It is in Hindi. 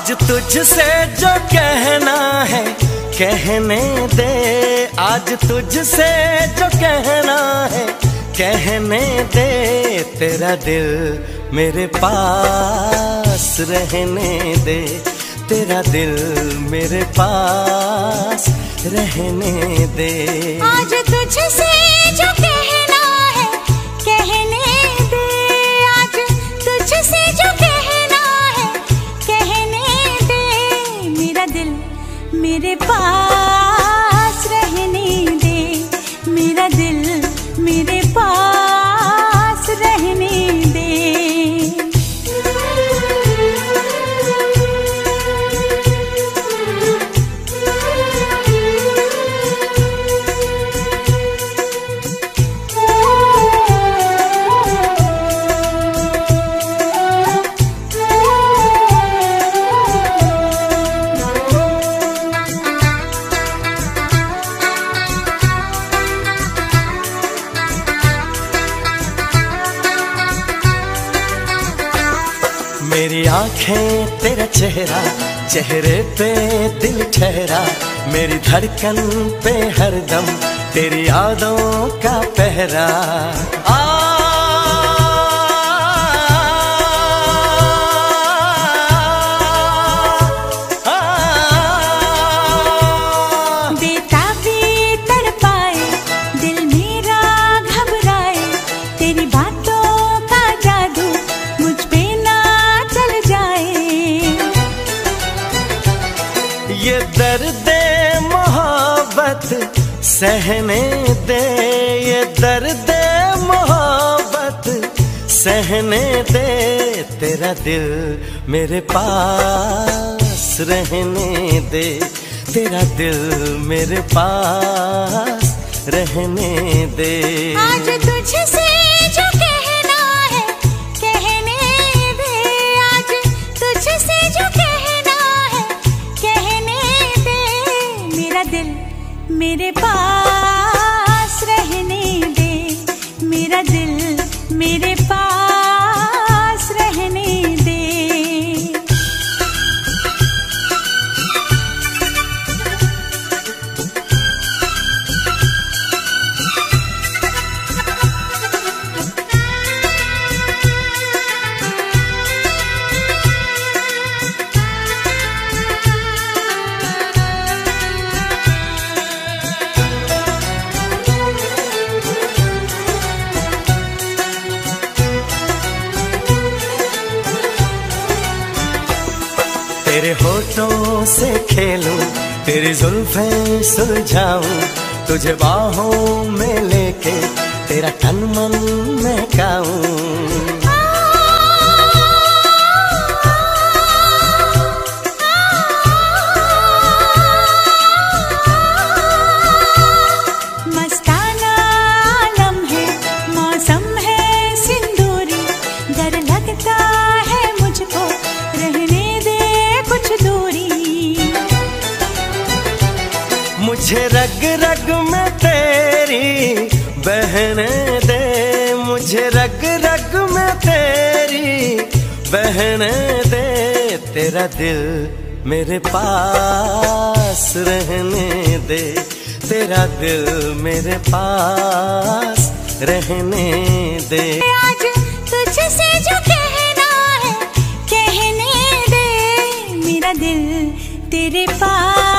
आज तुझसे जो कहना है, कहने दे। आज तुझसे जो कहना है, कहने दे। तेरा दिल मेरे पास रहने दे। तेरा दिल मेरे पास रहने दे। आज तुझसे जो कहना मेरे पास रहने दे। मेरा दिल मेरे पास रहने दे। मेरी आँखें, तेरा चेहरा, चेहरे पे दिल ठहरा। मेरी धड़कन पे हरदम तेरी यादों का पहरा। सहने दे ये दर्द मोहब्बत। सहने दे तेरा दिल मेरे पास। रहने दे तेरा दिल मेरे पास। रहने दे। आज तुझसे जो कहना है, कहने दे। आज तुझसे जो कहना है, कहने दे। मेरा दिल मेरे पास रहने दे। मेरा दिल मेरे पास होठों से खेलूं, तेरी जुल्फें सुलझाऊं, तुझे बाहों में लेके तेरा तन मन सिंदूरी, डर लगता है मुझे रग रग में तेरी बहने दे, मुझे रग रग में तेरी बहने दे। तेरा दिल मेरे पास रहने दे, तेरा दिल मेरे पास रहने दे। आज तुझसे जो कहना है, कहने दे। मेरा दिल तेरे पास